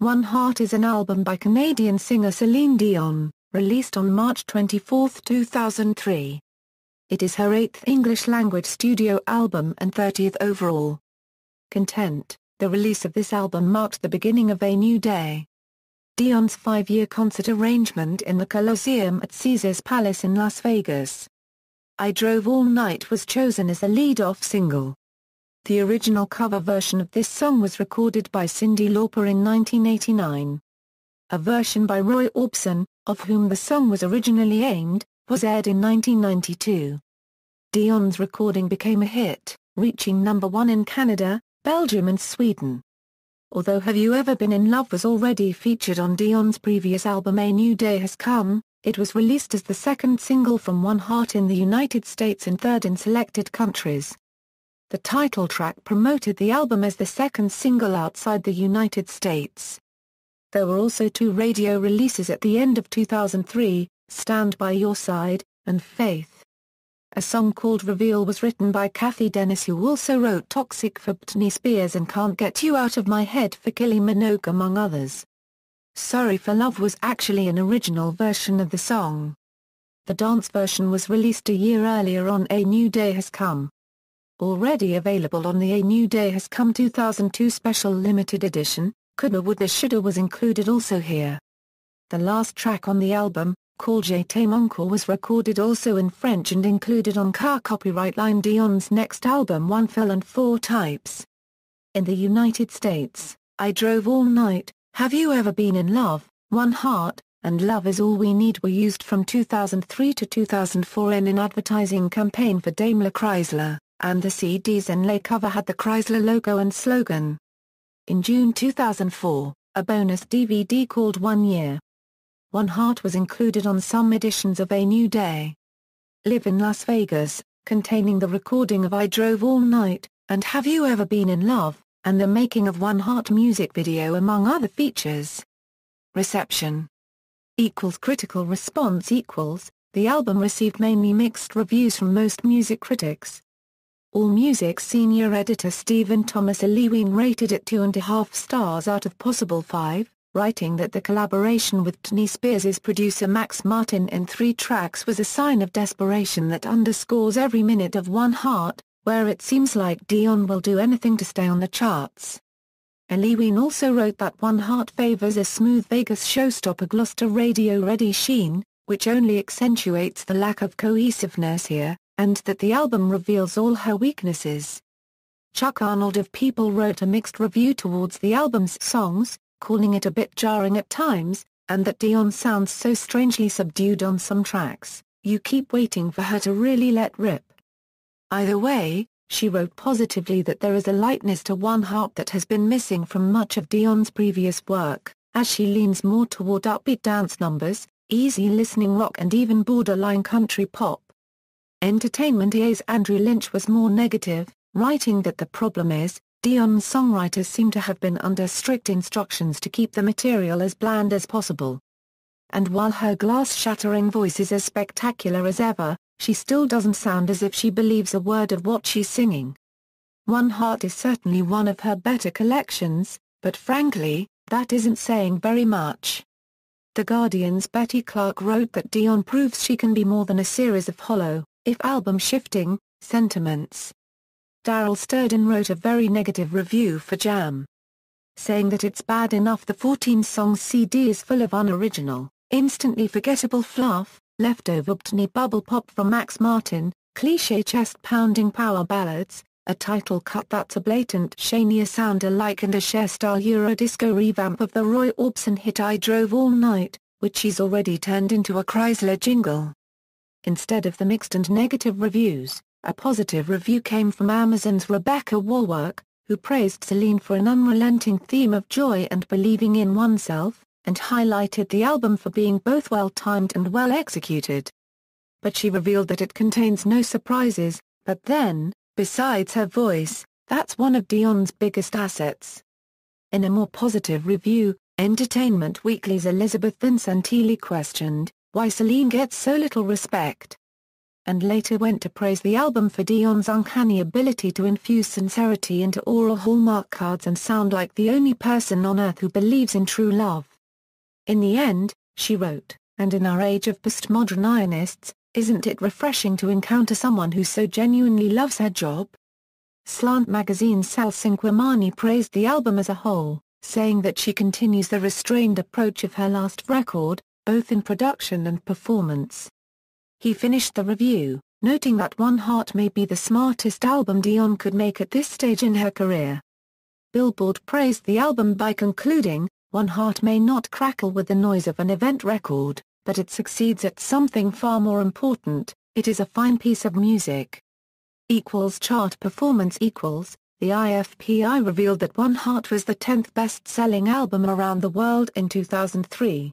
One Heart is an album by Canadian singer Celine Dion, released on March 24, 2003. It is her eighth English-language studio album and 30th overall. Content The release of this album marked the beginning of a new day. Dion's five-year concert arrangement in the Coliseum at Caesars Palace in Las Vegas. I Drove All Night was chosen as the lead-off single. The original cover version of this song was recorded by Cyndi Lauper in 1989. A version by Roy Orbison, of whom the song was originally aimed, was aired in 1992. Dion's recording became a hit, reaching number one in Canada, Belgium and Sweden. Although Have You Ever Been in Love was already featured on Dion's previous album A New Day Has Come, it was released as the second single from One Heart in the United States and third in selected countries. The title track promoted the album as the second single outside the United States. There were also two radio releases at the end of 2003, Stand By Your Side, and Faith. A song called Reveal was written by Cathy Dennis who also wrote Toxic for Britney Spears and Can't Get You Out of My Head for Kylie Minogue among others. Sorry for Love was actually an original version of the song. The dance version was released a year earlier on A New Day Has Come. Already available on the A New Day Has Come 2002 special limited edition, Coulda Woulda Shoulda was included also here. The last track on the album, called Je t'aime encore was recorded also in French and included on car copyright line Dion's next album One Fille and Four Types. In the United States, I Drove All Night, Have You Ever Been in Love, One Heart, and Love Is All We Need were used from 2003 to 2004 in an advertising campaign for Daimler Chrysler, and the CD's inlay cover had the Chrysler logo and slogan. In June 2004, a bonus DVD called One Year, one Heart was included on some editions of A New Day. Live in Las Vegas, containing the recording of I Drove All Night, and Have You Ever Been in Love, and the making of One Heart music video among other features. Reception equals critical response equals, the album received mainly mixed reviews from most music critics. AllMusic's senior editor Stephen Thomas Erlewine rated it 2.5 stars out of possible 5, writing that the collaboration with Britney Spears' producer Max Martin in three tracks was a sign of desperation that underscores every minute of One Heart, where it seems like Dion will do anything to stay on the charts. Erlewine also wrote that One Heart favors a smooth Vegas showstopper Gloucester radio-ready sheen, which only accentuates the lack of cohesiveness here, and that the album reveals all her weaknesses. Chuck Arnold of People wrote a mixed review towards the album's songs, calling it a bit jarring at times, and that Dion sounds so strangely subdued on some tracks, you keep waiting for her to really let rip. Either way, she wrote positively that there is a lightness to One Heart that has been missing from much of Dion's previous work, as she leans more toward upbeat dance numbers, easy listening rock and even borderline country pop. Entertainment EA's Andrew Lynch was more negative, writing that the problem is, Dion's songwriters seem to have been under strict instructions to keep the material as bland as possible. And while her glass-shattering voice is as spectacular as ever, she still doesn't sound as if she believes a word of what she's singing. One Heart is certainly one of her better collections, but frankly, that isn't saying very much. The Guardian's Betty Clarke wrote that Dion proves she can be more than a series of hollow, if album-shifting, sentiments. Darryl Sterdan wrote a very negative review for Jam. Saying that it's bad enough the 14-song CD is full of unoriginal, instantly forgettable fluff, leftover Britney bubble pop from Max Martin, cliché chest-pounding power ballads, a title cut that's a blatant Shania sound alike and a Cher-style Eurodisco revamp of the Roy Orbison hit I Drove All Night, which she's already turned into a Chrysler jingle. Instead of the mixed and negative reviews, a positive review came from Amazon's Rebecca Wallwork, who praised Celine for an unrelenting theme of joy and believing in oneself, and highlighted the album for being both well-timed and well-executed. But she revealed that it contains no surprises, but then, besides her voice, that's one of Dion's biggest assets. In a more positive review, Entertainment Weekly's Elizabeth Vincentelli questioned, why Celine gets so little respect. and later went to praise the album for Dion's uncanny ability to infuse sincerity into aural Hallmark cards and sound like the only person on earth who believes in true love. In the end, she wrote, and in our age of postmodern ironists, isn't it refreshing to encounter someone who so genuinely loves her job? Slant magazine's Sal Cinquemani praised the album as a whole, saying that she continues the restrained approach of her last record, both in production and performance. He finished the review, noting that One Heart may be the smartest album Dion could make at this stage in her career. Billboard praised the album by concluding, One Heart may not crackle with the noise of an event record, but it succeeds at something far more important, it is a fine piece of music. Equals chart performance equals, the IFPI revealed that One Heart was the 10th best-selling album around the world in 2003.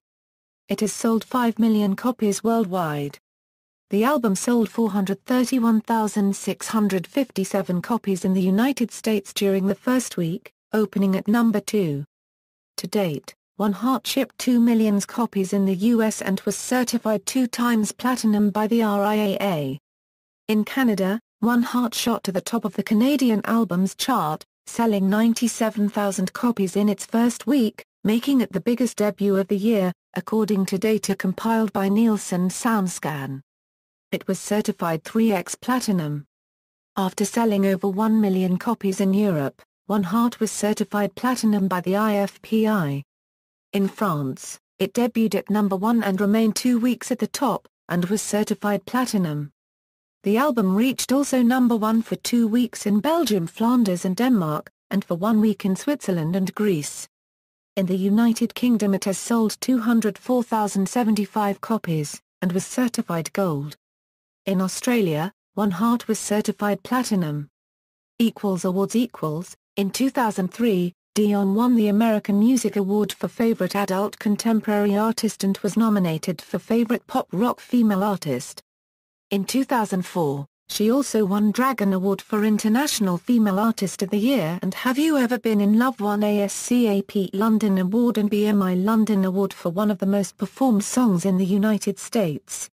It has sold 5 million copies worldwide. The album sold 431,657 copies in the United States during the first week, opening at number 2. To date, One Heart shipped 2 million copies in the US and was certified two times platinum by the RIAA. In Canada, One Heart shot to the top of the Canadian Albums Chart, selling 97,000 copies in its first week, making it the biggest debut of the year, according to data compiled by Nielsen SoundScan. It was certified 3x Platinum. After selling over 1 million copies in Europe, One Heart was certified Platinum by the IFPI. In France, it debuted at number 1 and remained two weeks at the top, and was certified Platinum. The album reached also number 1 for two weeks in Belgium Flanders and Denmark, and for one week in Switzerland and Greece. In the United Kingdom it has sold 204,075 copies, and was certified gold. In Australia, One Heart was certified platinum. Equals awards equals, in 2003, Dion won the American Music Award for Favorite Adult Contemporary Artist and was nominated for Favorite Pop Rock Female Artist. In 2004, she also won Dragon Award for International Female Artist of the Year and Have You Ever Been in Love won ASCAP London Award and BMI London Award for one of the most performed songs in the United States.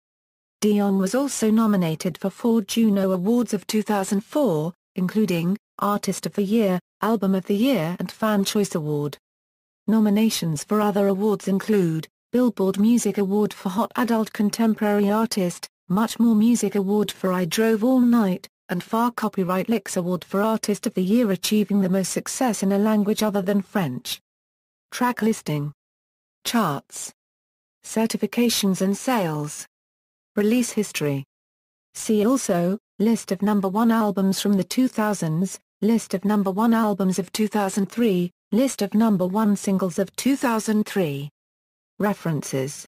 Dion was also nominated for four Juno Awards of 2004, including, Artist of the Year, Album of the Year and Fan Choice Award. Nominations for other awards include, Billboard Music Award for Hot Adult Contemporary Artist, Much More Music Award for I Drove All Night, and Far Copyright Licks Award for Artist of the Year achieving the most success in a language other than French. Track listing Charts Certifications and sales Release history. See also, List of number one albums from the 2000s, List of number one albums of 2003, List of number one singles of 2003. References